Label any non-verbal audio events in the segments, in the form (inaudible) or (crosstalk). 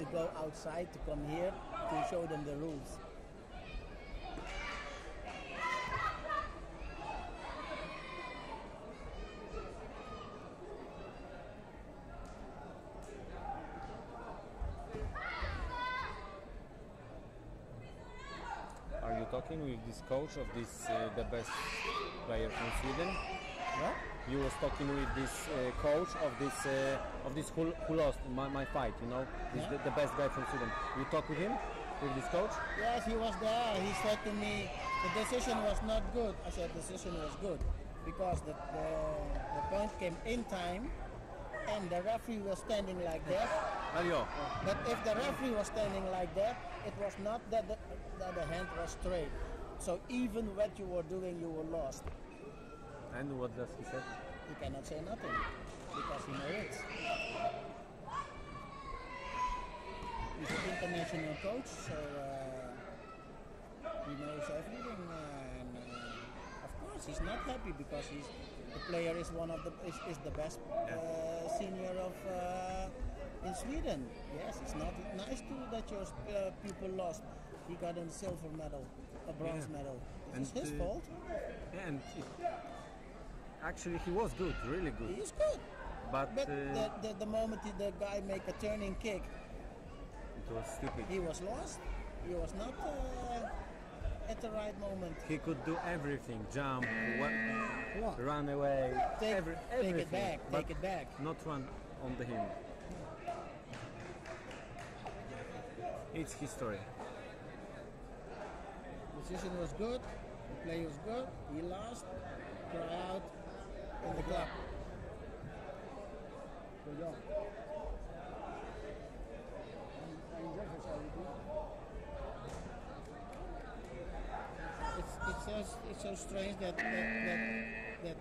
to go outside to come here to show them the rules. Are you talking with this coach of this uh, the best player from Sweden? What? You was talking with this uh, coach of this uh, of this who, who lost my, my fight. You know, this Yeah. the, the best guy from Sweden. You talk with him, with this coach. Yes, he was there. He said to me, the decision was not good. I said, the decision was good because the, the, the point came in time and the referee was standing like that. Elio, But if the referee was standing like that, it was not that the, that the hand was straight. So even what you were doing, you were lost. And what does he say? He cannot say nothing because he knows it. He's an international coach, so uh, he knows everything. And uh, of course, he's not happy because he's the player is one of the is, is the best uh, senior of uh, in Sweden. Yes, it's not nice to that your uh, people lost. He got a silver medal, a bronze Yeah. medal. And, It's his uh, fault. Yeah, and it, actually he was good, really good. He's good. But, But uh, the, the, the moment the guy make a turning kick, it was stupid. he was lost. He was not uh, at the right moment. He could do everything, jump, What? run away, Take, every, take it back. but Take it back. Not run on the him. It's history. The decision was good. The play was good. He lost. Cry out in the club. It's, it's, so, it's so strange that, that, that, that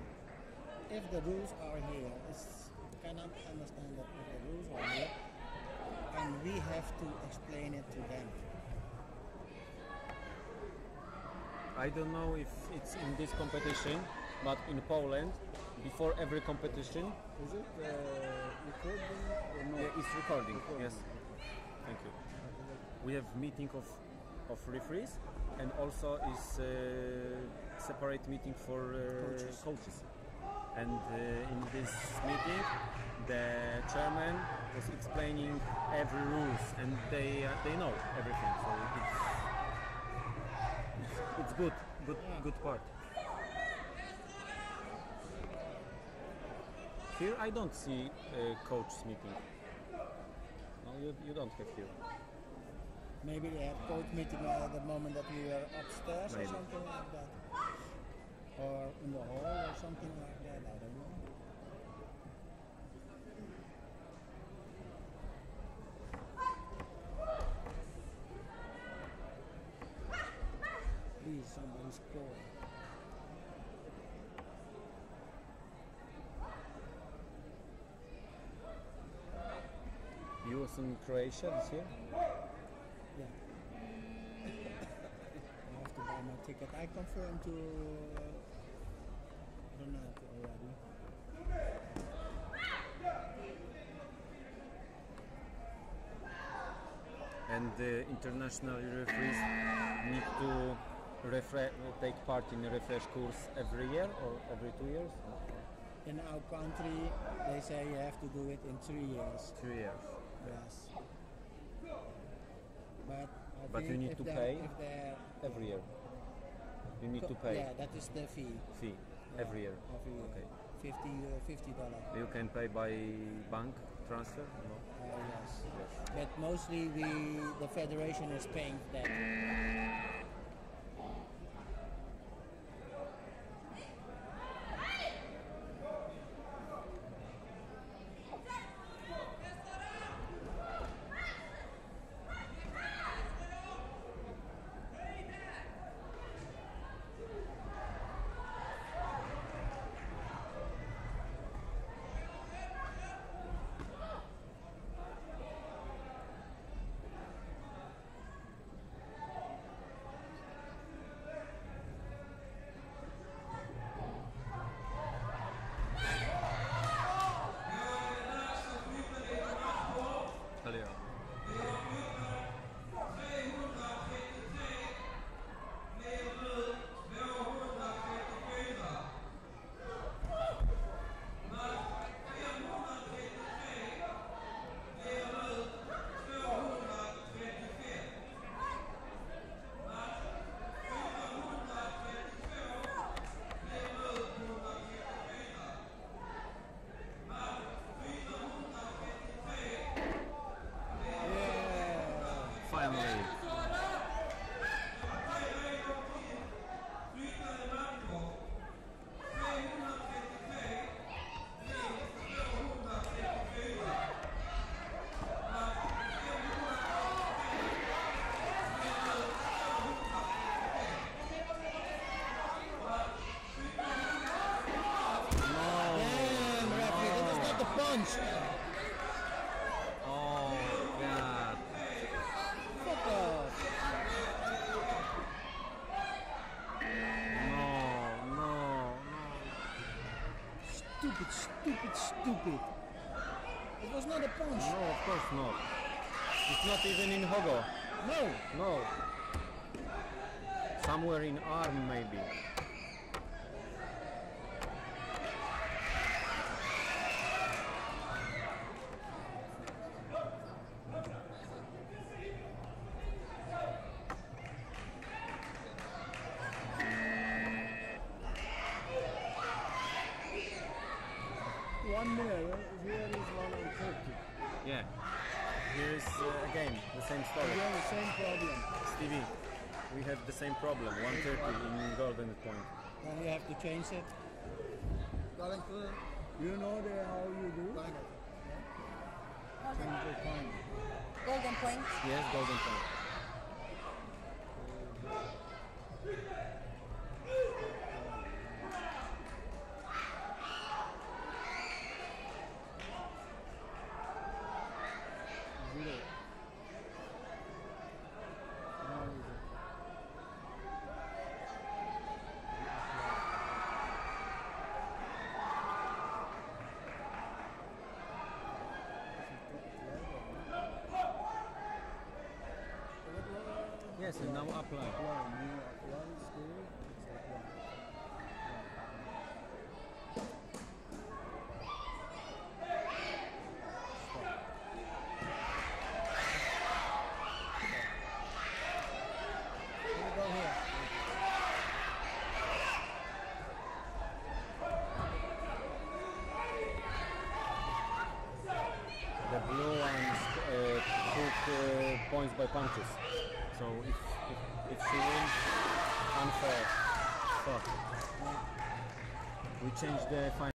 if the rules are here, it's, cannot understand that if the rules are here, and we have to explain it to them. I don't know if it's in this competition, but in Poland, before every competition, Is it uh, recording or yeah, it's recording. Yes. Thank you. We have meeting of of referees, and also is uh, separate meeting for uh, coaches. And uh, in this meeting, the chairman was explaining every rules, and they uh, they know everything. So it's it's, it's good, good, good part. Here I don't see uh, coach meeting. No, you, you don't have here. Maybe they had coach meeting at the moment that we were upstairs or something like that. Or in the hall or something like that. I don't know. Please, somebody score. Was in Croatia this year? Yeah. (coughs) I have to buy my ticket. I confirmed to uh, Renato already. And the international referees need to refre- take part in a refresh course every year or every two years? In our country, they say you have to do it in three years. Two years. Yes. But I But you need to pay Every year. You need to pay Yeah, that is the fee. fee every year. Every year. Okay. 50 uh, 50 dollar. You can pay by bank transfer? No? Uh, yes. Yes. But mostly we the federation is paying that. Oh, God. Fuck off. No, no, no. Stupid, stupid, stupid. It was not a punch. No, of course not. It's not even in Hogu. No. No. Somewhere in arm, maybe. One there. Here is one on 30. Yeah. Here is uh, again the same story. Again, the same problem. Stevie, we have the same problem. 130 in golden point. Then you have to change it. Golden clue. You know the, how you do? Golden. Change the time. Golden point. Yes, golden point. And now apply. Apply, new apply, stay, it's apply. Stop. Here we go here. The blue ones uh, took uh, points by punches. So if, if, if she wins, unfair. Fuck. We changed the final.